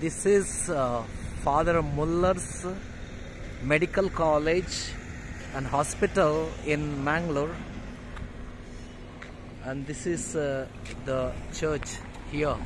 this is uh, Father Muller's Medical College and Hospital in Mangalore. And this is uh, the church here.